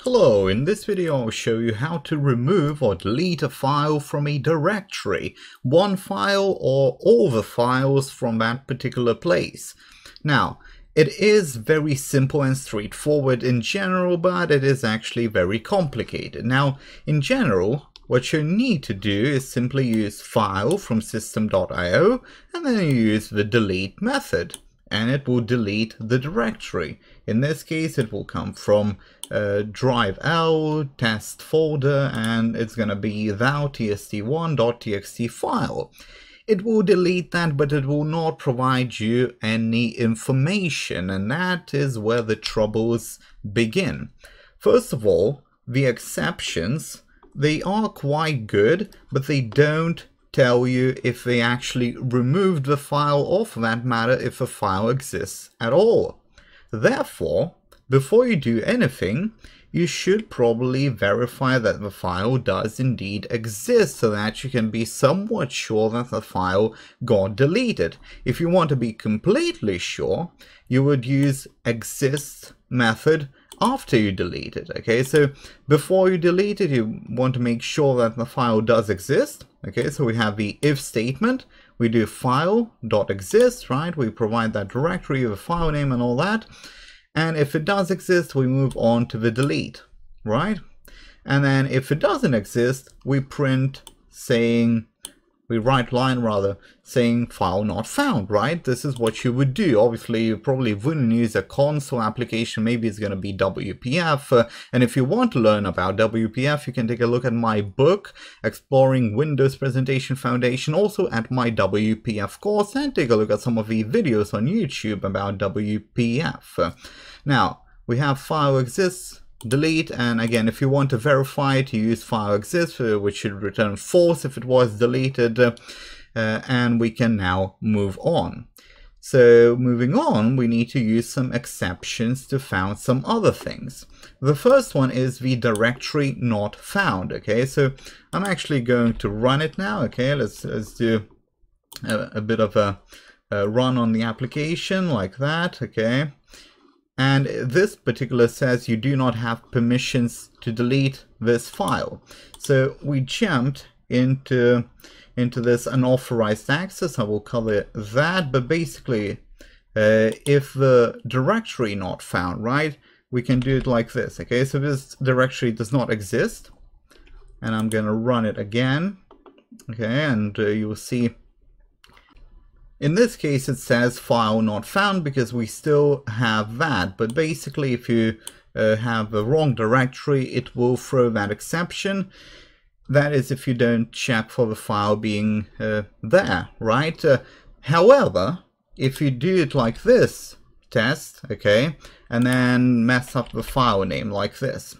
Hello, in this video I'll show you how to remove or delete a file from a directory, one file or all the files from that particular place. Now, it is very simple and straightforward in general, but it is actually very complicated. Now, in general, what you need to do is simply use file from system.io and then you use the delete method and it will delete the directory. In this case, it will come from uh, drive L, test folder, and it's going to be thou tst1.txt file. It will delete that, but it will not provide you any information, and that is where the troubles begin. First of all, the exceptions, they are quite good, but they don't tell you if they actually removed the file or for that matter if a file exists at all. Therefore, before you do anything, you should probably verify that the file does indeed exist so that you can be somewhat sure that the file got deleted. If you want to be completely sure, you would use exist method after you delete it. Okay, so before you delete it, you want to make sure that the file does exist. Okay, so we have the if statement. We do file dot file.exist, right? We provide that directory, the file name and all that. And if it does exist, we move on to the delete, right? And then if it doesn't exist, we print saying we write line rather saying file not found, right? This is what you would do. Obviously, you probably wouldn't use a console application. Maybe it's going to be WPF. Uh, and if you want to learn about WPF, you can take a look at my book, Exploring Windows Presentation Foundation, also at my WPF course, and take a look at some of the videos on YouTube about WPF. Now, we have file exists delete. And again if you want to verify it you use file exists uh, which should return false if it was deleted uh, and we can now move on. So moving on we need to use some exceptions to found some other things. The first one is the directory not found okay? So I'm actually going to run it now okay? Let's, let's do a, a bit of a, a run on the application like that okay and this particular says you do not have permissions to delete this file. So we jumped into, into this unauthorized access. I will cover that, but basically uh, if the directory not found, right, we can do it like this, okay? So this directory does not exist, and I'm gonna run it again, okay? And uh, you will see in this case, it says file not found because we still have that. But basically, if you uh, have a wrong directory, it will throw that exception. That is if you don't check for the file being uh, there, right? Uh, however, if you do it like this, test, okay, and then mess up the file name like this,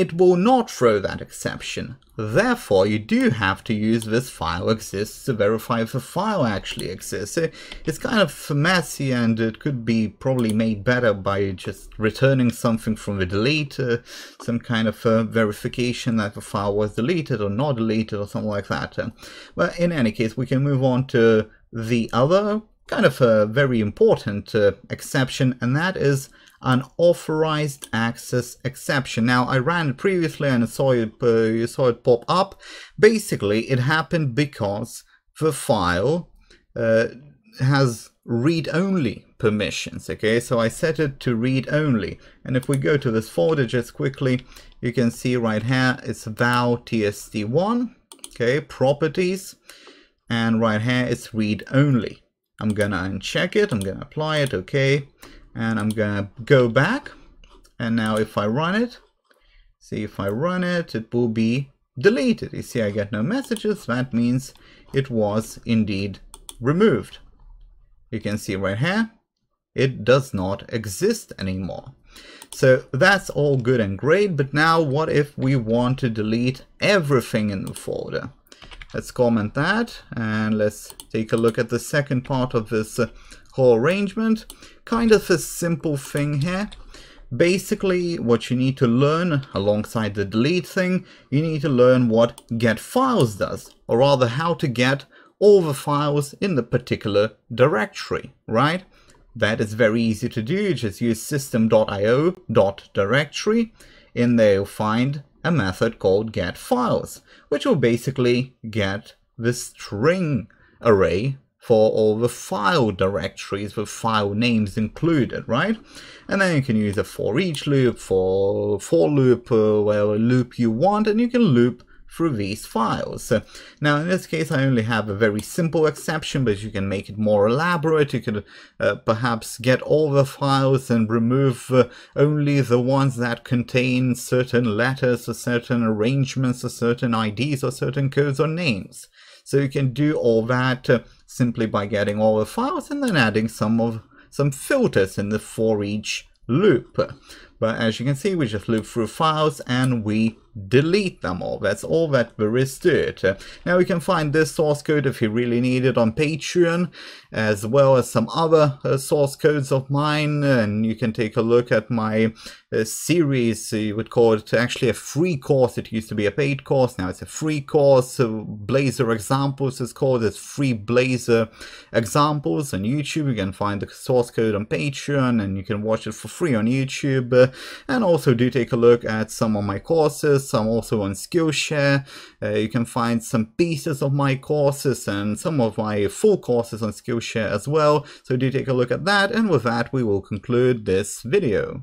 it will not throw that exception. Therefore, you do have to use this file exists to verify if the file actually exists. It's kind of messy and it could be probably made better by just returning something from the delete, uh, some kind of uh, verification that the file was deleted or not deleted or something like that. Uh, but in any case, we can move on to the other kind of a very important uh, exception, and that is unauthorized access exception. Now, I ran it previously and I saw it, uh, you saw it pop up. Basically, it happened because the file uh, has read-only permissions, okay? So I set it to read-only. And if we go to this folder just quickly, you can see right here, it's thou tst1, okay, properties, and right here it's read-only. I'm gonna uncheck it, I'm gonna apply it, okay and I'm gonna go back. And now if I run it see if I run it it will be deleted. You see I get no messages. That means it was indeed removed. You can see right here it does not exist anymore. So that's all good and great but now what if we want to delete everything in the folder let's comment that and let's take a look at the second part of this uh, whole arrangement. Kind of a simple thing here. Basically, what you need to learn alongside the delete thing, you need to learn what get files does, or rather how to get all the files in the particular directory, right? that is very easy to do. Just use system.io.directory. In there you'll find a method called getFiles, which will basically get the string array for all the file directories with file names included, right? And then you can use a for each loop, for for loop, uh, whatever loop you want, and you can loop through these files. Now in this case I only have a very simple exception but you can make it more elaborate. You can uh, perhaps get all the files and remove uh, only the ones that contain certain letters or certain arrangements or certain IDs or certain codes or names. So you can do all that uh, simply by getting all the files and then adding some of some filters in the for each loop. But as you can see, we just loop through files and we delete them all. That's all that there is to it. Now you can find this source code if you really need it on Patreon, as well as some other uh, source codes of mine, and you can take a look at my uh, series, you would call it actually a free course. It used to be a paid course, now it's a free course. Blazor Examples is called, it's free Blazor Examples on YouTube. You can find the source code on Patreon, and you can watch it for free on YouTube. And also do take a look at some of my courses I'm also on Skillshare. Uh, you can find some pieces of my courses and some of my full courses on Skillshare as well. So do take a look at that. And with that, we will conclude this video.